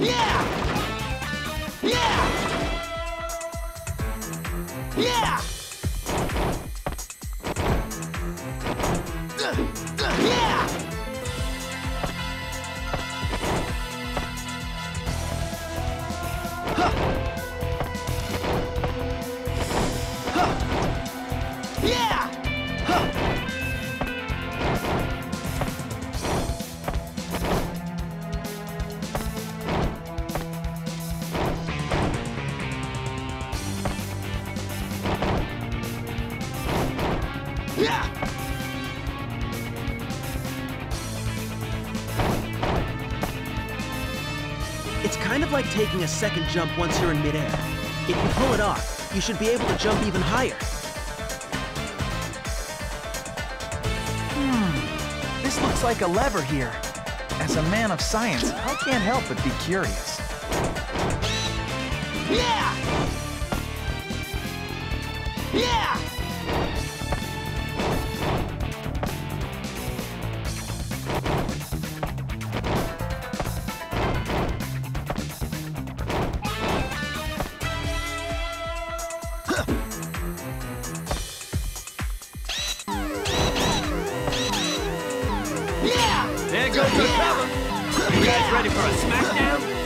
Yeah! Yeah! Yeah! It's kind of like taking a second jump once you're in midair. If you pull it off, you should be able to jump even higher. Hmm. This looks like a lever here. As a man of science, I can't help but be curious. Yeah! Yeah! Yeah! There goes the cover! You guys ready for a smackdown?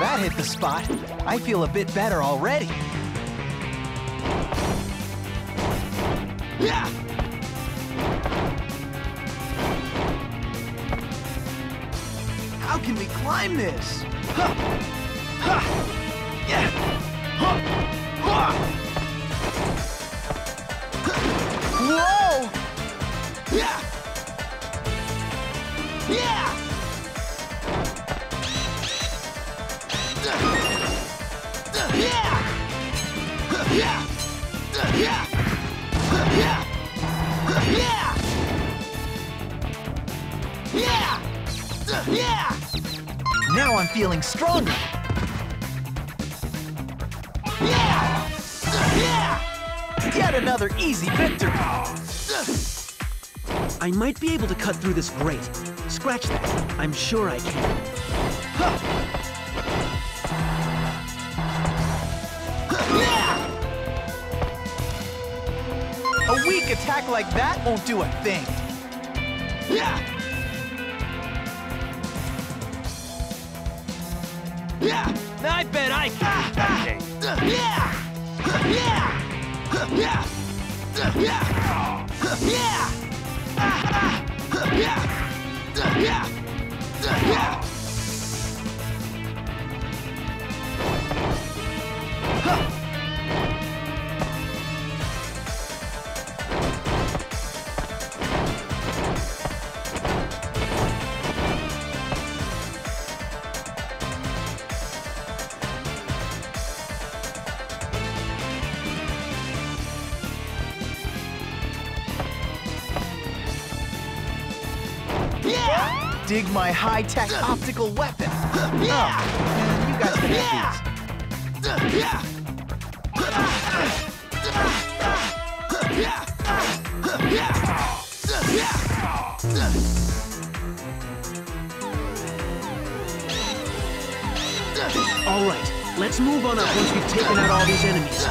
That hit the spot. I feel a bit better already. Yeah! How can we climb this? Whoa! Yeah! Yeah! Yeah! Yeah! Yeah! Yeah! Now I'm feeling stronger. Yeah! Yeah! Yet another easy victory. I might be able to cut through this grate. Scratch that. I'm sure I can. Yeah! A weak attack like that won't do a thing. Yeah! I bet I can! Yeah! Yeah! Yeah! Yeah! Yeah! Yeah! Dig my high-tech optical weapon. Yeah! Oh, you guys can have these. Yeah! Yeah! Yeah! Yeah! All right, let's move on up once we've taken out all these enemies.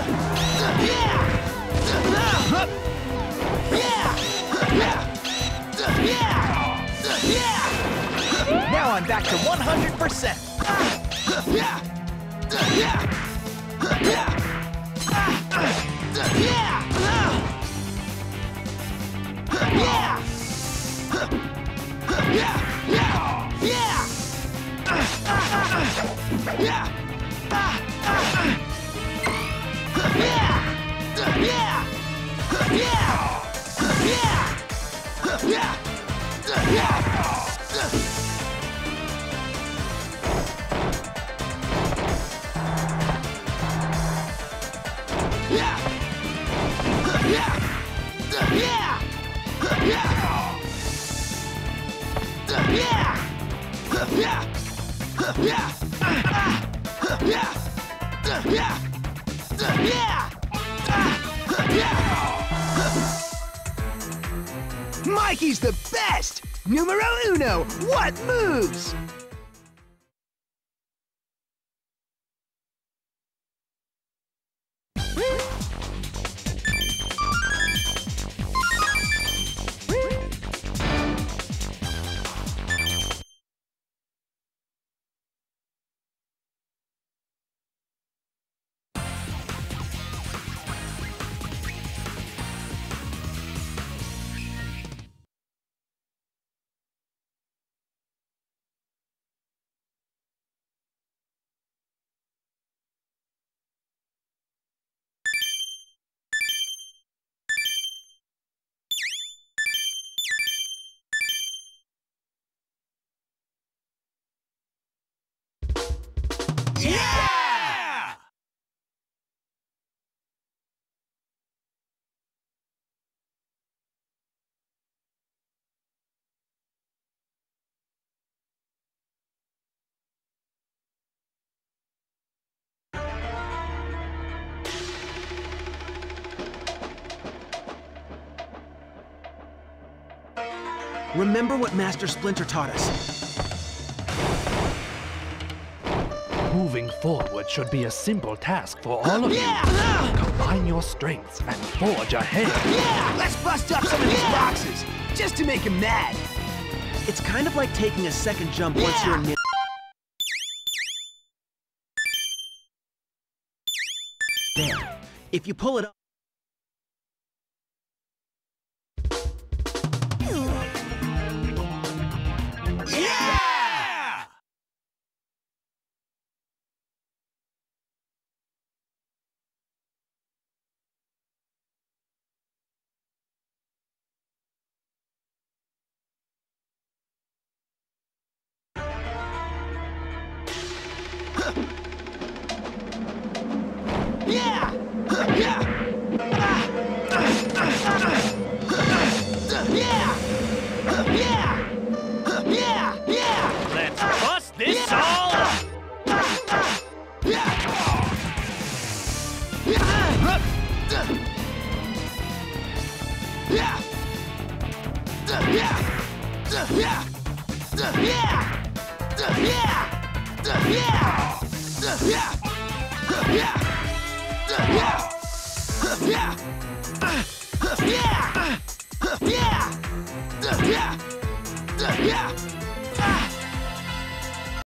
Now I'm back to 100%. Yeah! Yeah! Yeah! Yeah! Yeah! Mikey's the best! Numero uno, what moves? Remember what Master Splinter taught us. Moving forward should be a simple task for all of Yeah! you. Combine your strengths and forge ahead. Yeah! Let's bust up some of these boxes, just to make him mad. It's kind of like taking a second jump once you're in. There. If you pull it up. Yeah! Yeah!